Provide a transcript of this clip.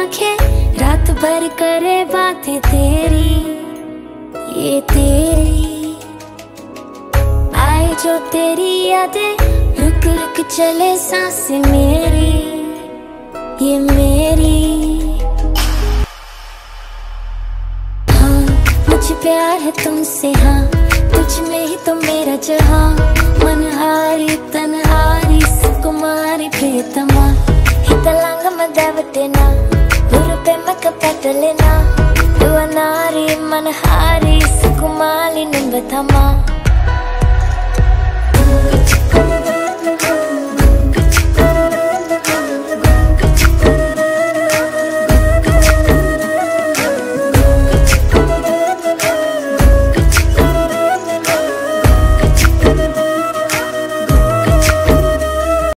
आँखें रात भर करे बातें तेरी, ये तेरी। आए जो तेरी यादें, रुक रुक चले सांस मेरी, ये मेरी। हाँ कुछ प्यार है तुमसे हाँ तुझ में ही तो मेरा जहाँ। मनहारी, तनहारी, सुकुमारी प्रियतमा हितलांग मदवटेना కదలెనా యువ నారి మన హారి సుకుమాలి నింబతమా